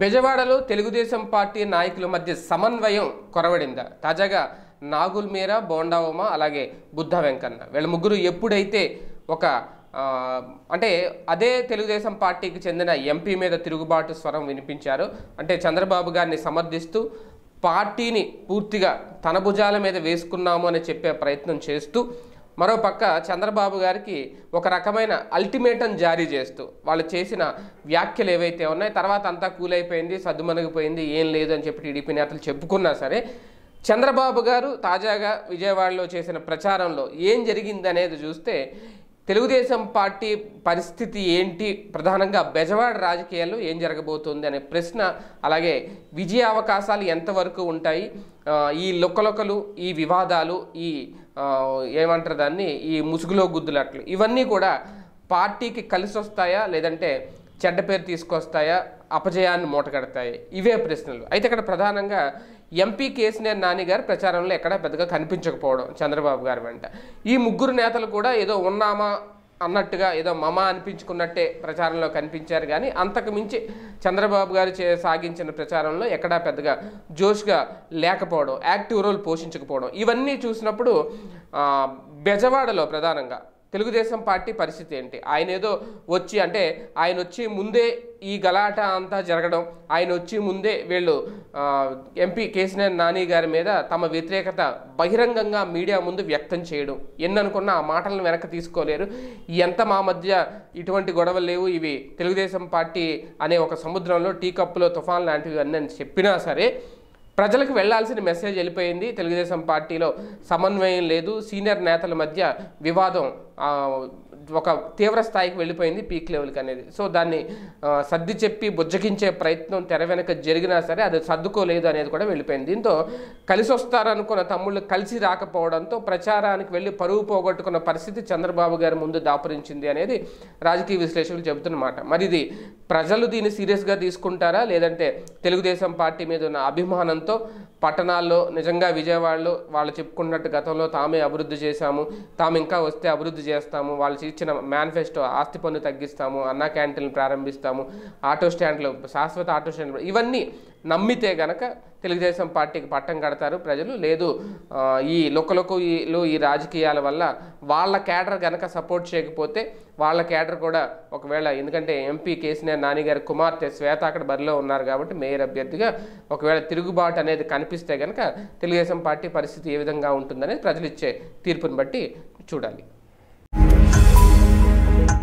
బెజవాడలో తెలుగుదేశం పార్టీ నాయకుల మధ్య సమన్వయం కొరవడిందా? తాజాగా నాగుల్ మీరా బోండా అలాగే బుద్ధ వెంకన్న. వీళ్ళ ముగ్గురు ఎప్పుడైతే ఒక అంటే అదే తెలుగుదేశం పార్టీకి చెందిన ఎంపీ మీద తిరుగుబాటు స్వరం వినిపించారు. అంటే చంద్రబాబు గారిని సమర్థిస్తూ పార్టీని పూర్తిగా తన భుజాల మీద వేసుకున్నాము అని చెప్పే ప్రయత్నం చేస్తూ మరోపక్క చంద్రబాబు గారికి ఒక రకమైన అల్టిమేటం జారీ చేస్తూ వాళ్ళు చేసిన వ్యాఖ్యలు ఏవైతే ఉన్నాయో తర్వాత అంతా కూలైపోయింది సద్దుమణిగిపోయింది ఏం లేదు అని చెప్పి టీడీపీ నేతలు చెప్పుకున్నా సరే చంద్రబాబు గారు తాజాగా విజయవాడలో చేసిన ప్రచారంలో ఏం జరిగింది అనేది చూస్తే తెలుగుదేశం పార్టీ పరిస్థితి ఏంటి? ప్రధానంగా బెజవాడ రాజకీయాల్లో ఏం జరగబోతుంది అనే ప్రశ్న అలాగే విజయ అవకాశాలు ఎంతవరకు ఉంటాయి? ఈ లొక్కలొక్కలు ఈ వివాదాలు ఈ ఏమంటారు దాన్ని? ఈ ముసుగులో గుద్దులట్లు ఇవన్నీ కూడా పార్టీకి కలిసి వస్తాయా లేదంటే చెడ్డ పేరు తీసుకొస్తాయా? అపజయాన్ని మూటగడతాయి. ఇవే ప్రశ్నలు. అయితే ఇక్కడ ప్రధానంగా ఎంపీ కేసీఆర్ నాని గారు ప్రచారంలో ఎక్కడా పెద్దగా కనిపించకపోవడం చంద్రబాబు గారి వెంట. ఈ ముగ్గురు నేతలు కూడా ఏదో ఉన్నామా అన్నట్టుగా ఏదో మమ అనిపించుకున్నట్టే ప్రచారంలో కనిపించారు. కానీ అంతకుమించి చంద్రబాబు గారు చే సాగించిన ప్రచారంలో ఎక్కడా పెద్దగా జోష్గా లేకపోవడం యాక్టివ్ రోల్ పోషించకపోవడం ఇవన్నీ చూసినప్పుడు బెజవాడలో ప్రధానంగా తెలుగుదేశం పార్టీ పరిస్థితి ఏంటి? ఆయన ఏదో వచ్చి అంటే ఆయన వచ్చి ముందే ఈ గలాట అంతా జరగడం ఆయన వచ్చి ముందే వీళ్ళు ఎంపీ కేసీఆర్ నాని గారి మీద తమ వ్యతిరేకత బహిరంగంగా మీడియా ముందు వ్యక్తం చేయడం. ఎన్ననుకున్న ఆ మాటలను వెనక్కి తీసుకోలేరు. ఎంత మా మధ్య ఇటువంటి గొడవలు లేవు. ఇవి తెలుగుదేశం పార్టీ అనే ఒక సముద్రంలో టీ కప్పులో తుఫాన్ లాంటివి అన్నీ అని చెప్పినా సరే ప్రజలకు వెళ్ళాల్సిన మెసేజ్ వెళ్ళిపోయింది. తెలుగుదేశం పార్టీలో సమన్వయం లేదు. సీనియర్ నేతల మధ్య వివాదం ఒక తీవ్ర స్థాయికి వెళ్ళిపోయింది పీక్ లెవెల్కి అనేది. సో దాన్ని సర్ది చెప్పి బుజ్జగించే ప్రయత్నం తెర వెనక జరిగినా సరే అది సర్దుకోలేదు అనేది కూడా వెళ్ళిపోయింది. దీంతో కలిసి వస్తారనుకున్న తమ్ముళ్ళు కలిసి రాకపోవడంతో ప్రచారానికి వెళ్ళి పరువు పోగొట్టుకున్న పరిస్థితి చంద్రబాబు గారి ముందు దాపురించింది అనేది రాజకీయ విశ్లేషకులు చెబుతున్నమాట. మరి ఇది ప్రజలు దీన్ని సీరియస్గా తీసుకుంటారా? లేదంటే తెలుగుదేశం పార్టీ మీద ఉన్న అభిమానంతో పట్టణాల్లో నిజంగా విజయవాడలో వాళ్ళు చెప్పుకున్నట్టు గతంలో తామే అభివృద్ధి చేశాము తాము ఇంకా వస్తే అభివృద్ధి చేస్తాము వాళ్ళు ఇచ్చిన మేనిఫెస్టో ఆస్తి పన్ను తగ్గిస్తాము అన్నా క్యాంటీన్లు ప్రారంభిస్తాము ఆటో స్టాండ్లు శాశ్వత ఆటో స్టాండ్లు ఇవన్నీ నమ్మితే గనక తెలుగుదేశం పార్టీకి పట్టం కడతారు ప్రజలు. లేదు ఈ లొక్కలొక్కలు ఈ రాజకీయాల వల్ల వాళ్ళ క్యాడర్ గనక సపోర్ట్ చేయకపోతే వాళ్ళ క్యాడర్ కూడా ఒకవేళ ఎందుకంటే ఎంపీ కేసీఆర్ నాని గారి కుమార్తె శ్వేత అక్కడ బరిలో ఉన్నారు కాబట్టి మేయర్ అభ్యర్థిగా ఒకవేళ తిరుగుబాటు అనేది కనిపిస్తే కనుక తెలుగుదేశం పార్టీ పరిస్థితి ఏ విధంగా ఉంటుందనేది ప్రజలు ఇచ్చే తీర్పుని బట్టి చూడాలి.